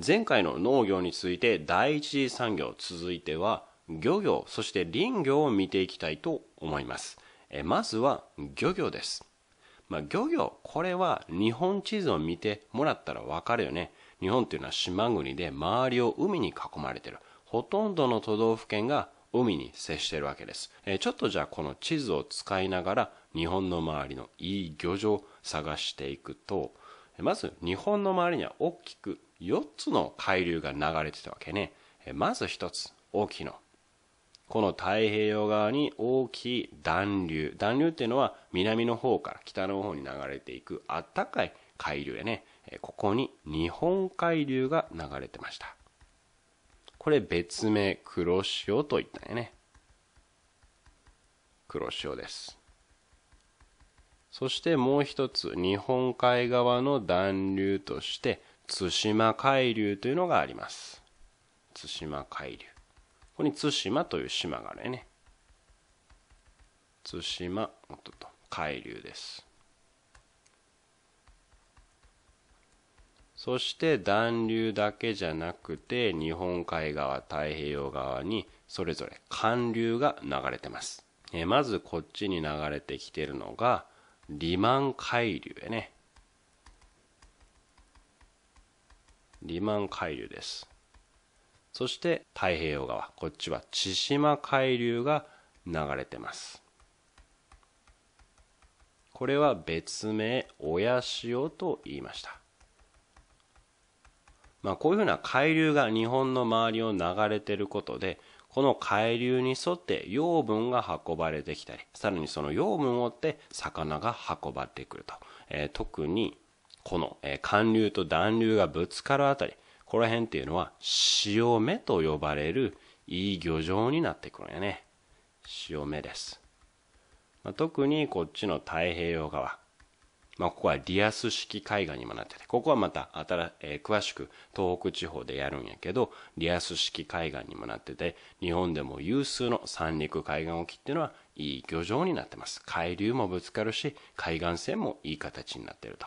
前回の農業について第一次産業続いては漁業そして林業を見ていきたいと思います。えまずは漁業です。まあ、漁業これは日本地図を見てもらったらわかるよね。日本っていうのは島国で周りを海に囲まれてる。ほとんどの都道府県が海に接してるわけです、えちょっとじゃあこの地図を使いながら日本の周りのいい漁場を探していくとまず日本の周りには大きく4つの海流が流れてたわけね。まず1つ大きいの。この太平洋側に大きい暖流。暖流っていうのは南の方から北の方に流れていくあったかい海流やね。ここに日本海流が流れてました。これ別名黒潮といったんやね。黒潮です。そしてもう一つ日本海側の暖流として対馬海流というのがあります。対馬海流。ここに対馬という島があるね。対馬と海流です。そして暖流だけじゃなくて日本海側太平洋側にそれぞれ寒流が流れてます、えまずこっちに流れてきてるのがリマン海流やね。リマン海流です。そして太平洋側こっちは千島海流が流れてます。これは別名親潮と言いました。まあ、こういうふうな海流が日本の周りを流れてることでこの海流に沿って養分が運ばれてきたりさらにその養分を追って魚が運ばれてくると、えー、特にこの、え、寒流と暖流がぶつかるあたりこの辺っていうのは潮目と呼ばれるいい漁場になってくるんやね潮目です、まあ、特にこっちの太平洋側まあ、ここはリアス式海岸にもなってて、ここはまた新、えー、詳しく東北地方でやるんやけど、リアス式海岸にもなってて、日本でも有数の三陸海岸沖っていうのは、いい漁場になってます。海流もぶつかるし、海岸線もいい形になってると。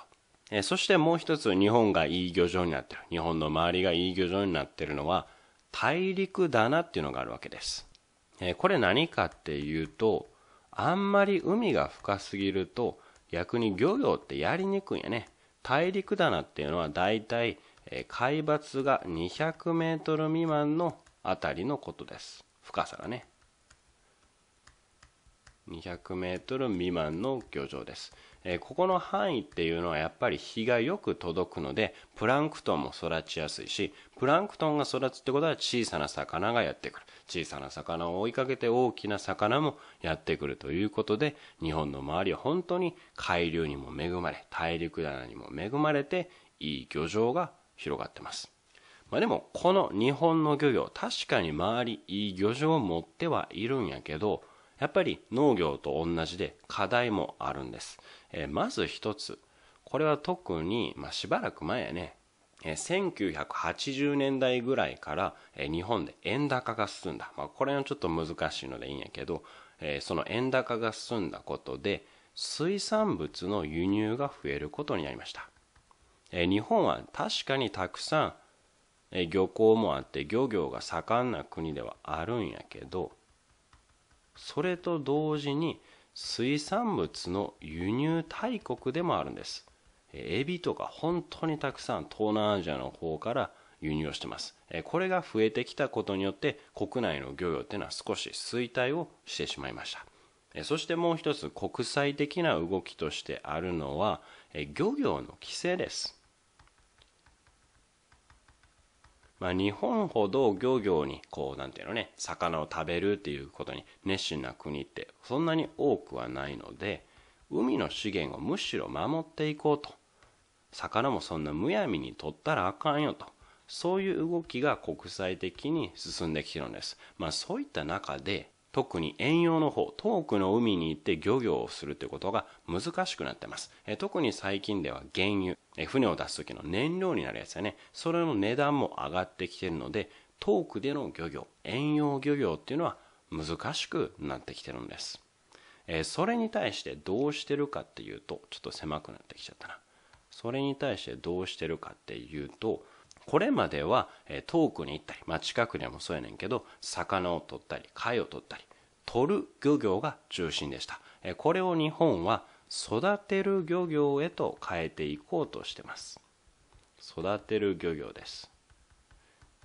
え、そしてもう一つ日本がいい漁場になってる。日本の周りがいい漁場になってるのは、大陸棚っていうのがあるわけです。え、これ何かっていうと、あんまり海が深すぎると、逆に漁業ってやりにくいんやね大陸棚っていうのはだいたい海抜が200メートル未満のあたりのことです深さがね200メートル未満の漁場です、え、ここの範囲っていうのはやっぱり日がよく届くのでプランクトンも育ちやすいしプランクトンが育つってことは小さな魚がやってくる。小さな魚を追いかけて大きな魚もやってくるということで日本の周りは本当に海流にも恵まれ大陸棚にも恵まれていい漁場が広がってます。まあ、でもこの日本の漁業確かに周りいい漁場を持ってはいるんやけどやっぱり農業と同じで課題もあるんです。え、まず一つ。これは特に、まあ、しばらく前やね、え、1980年代ぐらいから、え、日本で円高が進んだ。まあ、これはちょっと難しいのでいいんやけど、え、その円高が進んだことで、水産物の輸入が増えることになりました。え、日本は確かにたくさん、え、漁港もあって漁業が盛んな国ではあるんやけど、それと同時に水産物の輸入大国でもあるんです。エビとか本当にたくさん東南アジアの方から輸入をしてます。これが増えてきたことによって国内の漁業っていうのは少し衰退をしてしまいました。そしてもう一つ国際的な動きとしてあるのは漁業の規制です。まあ、日本ほど漁業にこうなんていうのね魚を食べるっていうことに熱心な国ってそんなに多くはないので海の資源をむしろ守っていこうと。魚もそんなむやみに取ったらあかんよと。そういう動きが国際的に進んできてるんです。まあそういった中で特に遠洋の方遠くの海に行って漁業をするということが難しくなってます。え特に最近では原油。え船を出す時の燃料になるやつやね。それの値段も上がってきてるので遠くでの漁業遠洋漁業っていうのは難しくなってきてるんです。えそれに対してどうしてるかっていうとちょっと狭くなってきちゃったな。それに対してどうしてるかっていうとこれまでは、え遠くに行ったり、まあ、近くでもそうやねんけど魚を取ったり貝を取ったり取る漁業が中心でした、えこれを日本は育てる漁業へと変えていこうとしてます。育てる漁業です。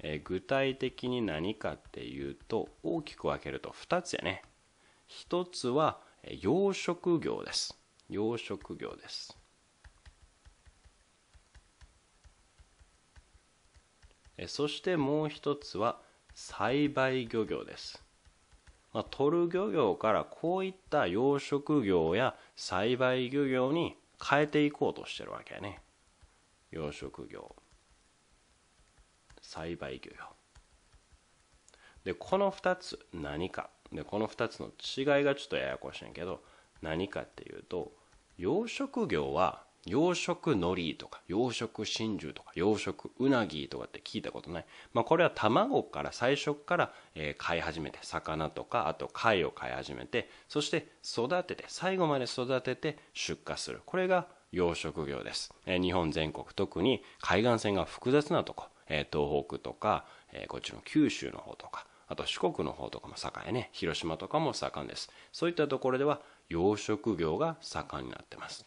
え具体的に何かっていうと大きく分けると2つやね。1つは養殖業です。養殖業です。そしてもう一つは栽培漁業です、まあ、取る漁業からこういった養殖業や栽培漁業に変えていこうとしてるわけやね。養殖業。栽培漁業。でこの2つ何か。でこの2つの違いがちょっとややこしいんやけど何かっていうと養殖業は養殖海苔とか養殖真珠とか養殖うなぎとかって聞いたことない、まあ、これは卵から最初から、えー、飼い始めて魚とかあと貝を飼い始めてそして育てて最後まで育てて出荷する。これが養殖業です、えー、日本全国特に海岸線が複雑なとこ、えー、東北とか、えこっちの九州の方とかあと四国の方とかも盛んね。広島とかも盛んです。そういったところでは養殖業が盛んになってます。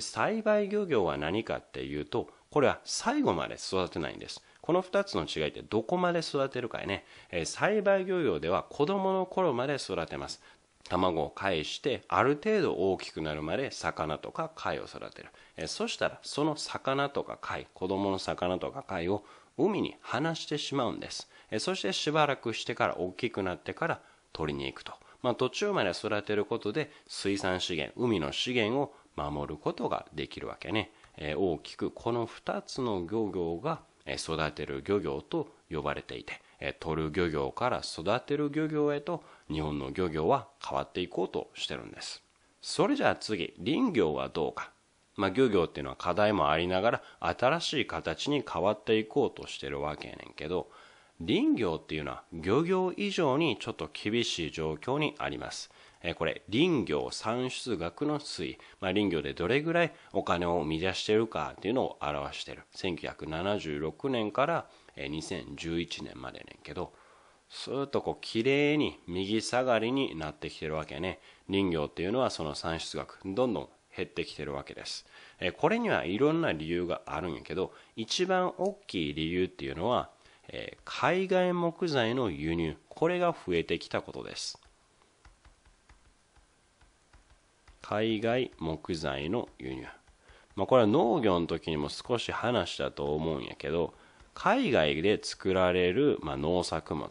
栽培漁業は何かっていうとこれは最後まで育てないんです。この2つの違いってどこまで育てるかね、え、栽培漁業では子供の頃まで育てます。卵を返してある程度大きくなるまで魚とか貝を育てる、え、そしたらその魚とか貝子供の魚とか貝を海に放してしまうんです、え、そしてしばらくしてから大きくなってから取りに行くと、まあ、途中まで育てることで水産資源海の資源を守ることができるわけね、え、大きくこの2つの漁業が育てる漁業と呼ばれていて、えー、取る漁業から育てる漁業へと日本の漁業は変わっていこうとしてるんです。それじゃあ次林業はどうか。まあ、漁業っていうのは課題もありながら新しい形に変わっていこうとしてるわけやねんけど林業っていうのは漁業以上にちょっと厳しい状況にあります。えこれ林業産出額の推移、まあ、林業でどれぐらいお金を生み出しているかっていうのを表している。1976年から2011年までねんけどスーッとこう綺麗に右下がりになってきてるわけね。林業っていうのはその産出額どんどん減ってきてるわけです。これにはいろんな理由があるんやけど一番大きい理由っていうのは海外木材の輸入これが増えてきたことです海外木材の輸入。まあ、これは農業の時にも少し話したと思うんやけど、海外で作られる、ま、農作物。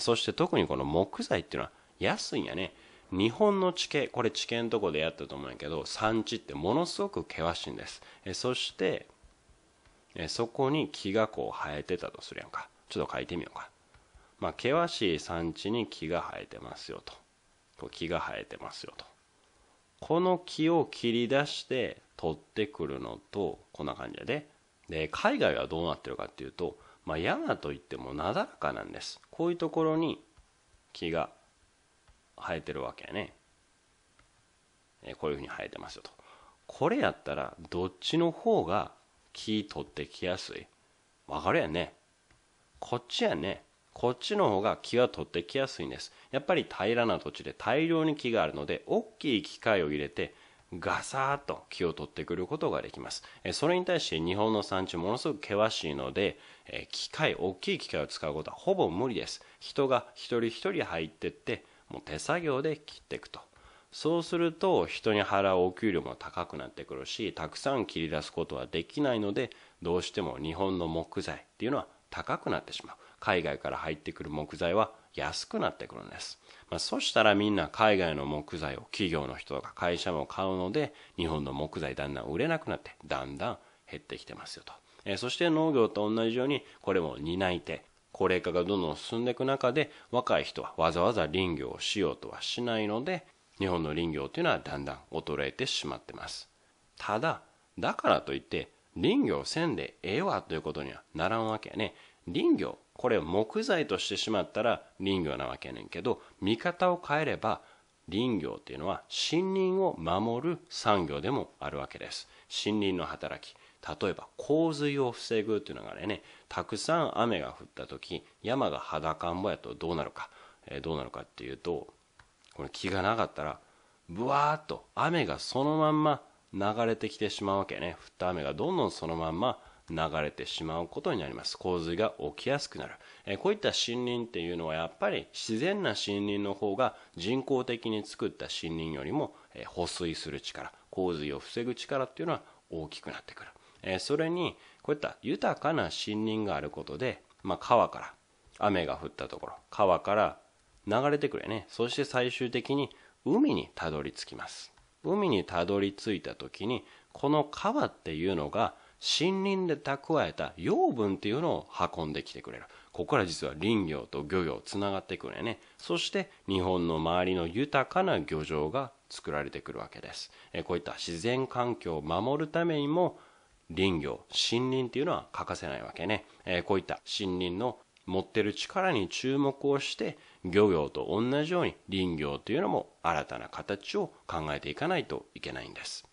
そして特にこの木材っていうのは安いんやね。日本の地形、これ地形のとこでやったと思うんやけど、産地ってものすごく険しいんです。そして、そこに木がこう生えてたとするやんか。ちょっと書いてみようか。まあ、険しい産地に木が生えてますよと。こう木が生えてますよと。この木を切り出して取ってくるのとこんな感じでで海外はどうなってるかっていうと、まあ、山といってもなだらかなんですこういうところに木が生えてるわけやねえこういうふうに生えてますよとこれやったらどっちの方が木取ってきやすい？わかるやんねこっちやね。こっちの方が木は取ってきやすいんです。やっぱり平らな土地で大量に木があるので大きい機械を入れてガサーッと木を取ってくることができます。それに対して日本の産地ものすごく険しいので機械大きい機械を使うことはほぼ無理です。人が一人一人入ってってもう手作業で切っていくと。そうすると人に払うお給料も高くなってくるしたくさん切り出すことはできないのでどうしても日本の木材っていうのは高くなってしまう海外から入ってくる木材は安くなってくるんです。まあ、そしたらみんな海外の木材を企業の人とか会社も買うので日本の木材だんだん売れなくなってだんだん減ってきてますよと。えー、そして農業と同じようにこれも担い手高齢化がどんどん進んでいく中で若い人はわざわざ林業をしようとはしないので日本の林業というのはだんだん衰えてしまってますただだからといって林業せんでええわということにはならんわけやね。林業これを木材としてしまったら林業なわけやねんけど見方を変えれば林業っていうのは森林を守る産業でもあるわけです。森林の働き。例えば洪水を防ぐっていうのがね。たくさん雨が降った時山が裸んぼやとどうなるか、えー、どうなるかっていうとこの木がなかったらブワーッと雨がそのまんま流れてきてしまうわけね。降った雨がどんどんそのまんま流れてしまうことになります。洪水が起きやすくなる、えこういった森林っていうのはやっぱり自然な森林の方が人工的に作った森林よりも、え保水する力洪水を防ぐ力っていうのは大きくなってくる、えそれにこういった豊かな森林があることで、まあ、川から雨が降ったところ川から流れてくるね。そして最終的に海にたどり着きます。海にたどり着いた時にこの川っていうのが森林で蓄えた養分っていうのを運んできてくれる。ここから実は林業と漁業つながってくるね。そして日本の周りの豊かな漁場が作られてくるわけです。こういった自然環境を守るためにも林業森林っていうのは欠かせないわけね。こういった森林の持ってる力に注目をして漁業と同じように林業というのも新たな形を考えていかないといけないんです。